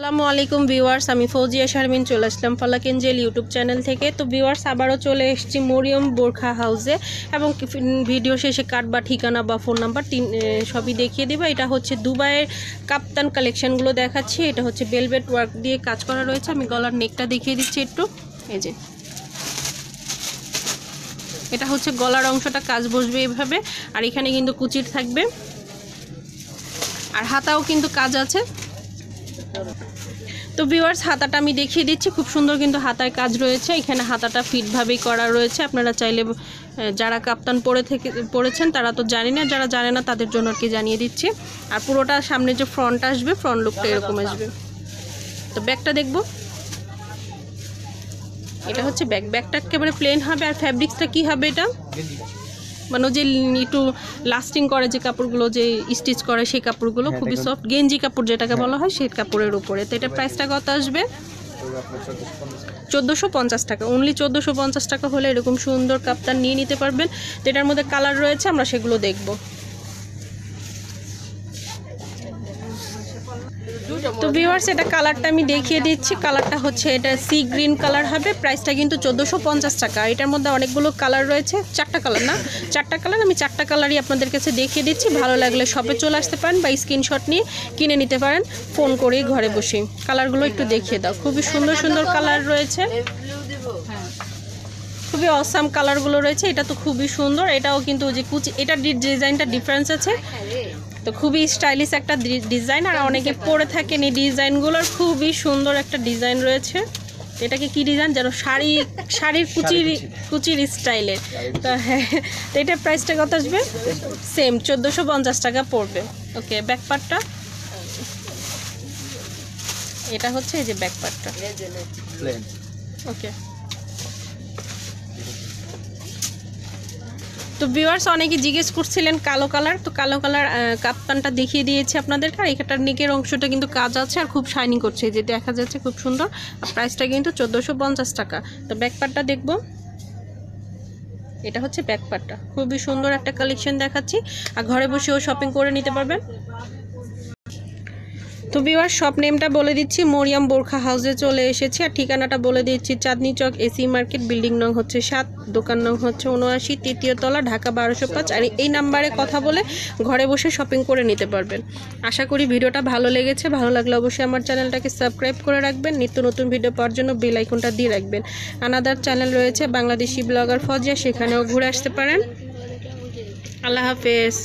আসসালামু আলাইকুম ভিউয়ার্স, আমি ফৌজিয়া শারমিন চলে আসলাম ফালাক এঞ্জেল ইউটিউব চ্যানেল থেকে। তো ভিউয়ার্স, আবারও চলে এসেছি মরিয়ম বোরখা হাউসে এবং ভিডিও শেষে কার্ড বা ঠিকানা বা ফোন নাম্বার তিন সবই দেখিয়ে দেবো। এটা হচ্ছে দুবাইয়ের কাপ্তান কালেকশনগুলো দেখাচ্ছি। এটা হচ্ছে বেলভেট ওয়ার্ক দিয়ে কাজ করা রয়েছে। আমি গলার নেকটা দেখিয়ে দিচ্ছি একটু। এই যে। এটা হচ্ছে গলার অংশটা, কাজ বসবে এভাবে। আর এখানে কিন্তু কুচির থাকবে। আর হাতাও কিন্তু কাজ আছে। তো ভিউয়ার্স হাতাটা আমি দেখিয়ে দিচ্ছি। খুব সুন্দর কিন্তু হাতায় কাজ রয়েছে। এখানে হাতাটা ফিটভাবেই করা রয়েছে। আপনারা চাইলে যারা কাপ্তান পরে থেকে পড়েছেন তারা তো জানি না যারা জানে না তাদের জন্য আর কি জানিয়ে দিচ্ছি। আর পুরোটা সামনে যে ফ্রন্ট আসবে ফ্রন্ট লুকটা এরকম আসবে। তো ব্যাগটা দেখব। এটা হচ্ছে ব্যাগ। ব্যাগটা একেবারে প্লেন হবে। আর ফ্যাব্রিক্সটা কি হবে এটা? মানে যে একটু লাস্টিং করে যে কাপড়গুলো যে স্টিচ করে সেই কাপড়গুলো খুবই সফট গেঞ্জি কাপড় যেটাকে বলা হয় সেই কাপড়ের উপরে। তো এটা প্রাইসটা কত আসবে? চোদ্দোশো পঞ্চাশ। টাকা। অনলি চোদ্দোশো পঞ্চাশ টাকা হলে এরকম সুন্দর কাপ্তান নিয়ে নিতে পারবেন। তো এটার মধ্যে কালার রয়েছে আমরা সেগুলো দেখব তো ভিউয়ার্স এটা কালারটা আমি দেখিয়ে দিচ্ছি। কালারটা হচ্ছে এটা সি গ্রিন কালার হবে। প্রাইসটা কিন্তু চোদ্দোশো টাকা। এটার মধ্যে অনেকগুলো কালার রয়েছে। চারটা কালার না? চারটা কালার আমি চারটা কালারই আপনাদের কাছে দেখিয়ে দিচ্ছি। ভালো লাগলে শপে চলে আসতে পারেন বা স্ক্রিনশট নিয়ে কিনে নিতে পারেন। ফোন করেই ঘরে বসে। কালারগুলো একটু দেখিয়ে দাও। খুবই সুন্দর সুন্দর কালার রয়েছে। খুবই অসাম কালারগুলো রয়েছে। এটা তো খুবই সুন্দর। এটাও কিন্তু যে কুচি এটার ডিজাইনটা ডিফারেন্স আছে। তো খুবই স্টাইলিশ একটা ডিজাইন আর অনেকে পরে থাকেন এই ডিজাইনগুলোর খুবই সুন্দর একটা ডিজাইন রয়েছে। এটাকে কি ডিজাইন যেন? শাড়ি শাড়ির কুচির কুচির স্টাইলের তো হ্যাঁ তো এটার প্রাইসটা কত আসবে? সেম চোদ্দোশো পঞ্চাশ টাকা পড়বে। ওকে ব্যাকপার্টটা এটা হচ্ছে এই যে ব্যাকপার্টটা প্লেন ওকে তো ভিউয়ার্স অনেকে জিজ্ঞেস করছিলেন কালো কালার তো কালো কালার কাপ্তানটা দেখিয়ে দিয়েছি আপনাদেরকে আর এখানটার নেকের অংশটা কিন্তু কাজ আছে আর খুব শাইনিং করছে যে দেখা যাচ্ছে খুব সুন্দর। আর প্রাইসটা কিন্তু চোদ্দোশো পঞ্চাশ টাকা। তো ব্যাকপার্টটা দেখব। এটা হচ্ছে ব্যাকপার্টটা খুবই সুন্দর একটা কালেকশন দেখাচ্ছি। আর ঘরে বসেও শপিং করে নিতে পারবেন। তো বিওয়ার শপ নেমটা বলে দিচ্ছি। মরিয়াম বোরখা হাউসে চলে এসেছি। আর ঠিকানাটা বলে দিচ্ছি, Chandni Chowk AC market building নং হচ্ছে সাত, দোকান নং হচ্ছে উনআশি তৃতীয় তলা, ঢাকা বারোশো পাঁচ। আর এই নাম্বারে কথা বলে ঘরে বসে শপিং করে নিতে পারবেন। আশা করি ভিডিওটা ভালো লেগেছে। ভালো লাগলে অবশ্যই আমার চ্যানেলটাকে সাবস্ক্রাইব করে রাখবেন। নিত্য নতুন ভিডিও পাওয়ার জন্য বেল আইকনটা দিয়ে রাখবেন। আনাদার চ্যানেল রয়েছে বাংলাদেশি ব্লগার ফজিয়া, সেখানেও ঘুরে আসতে পারেন। আল্লাহ হাফেজ।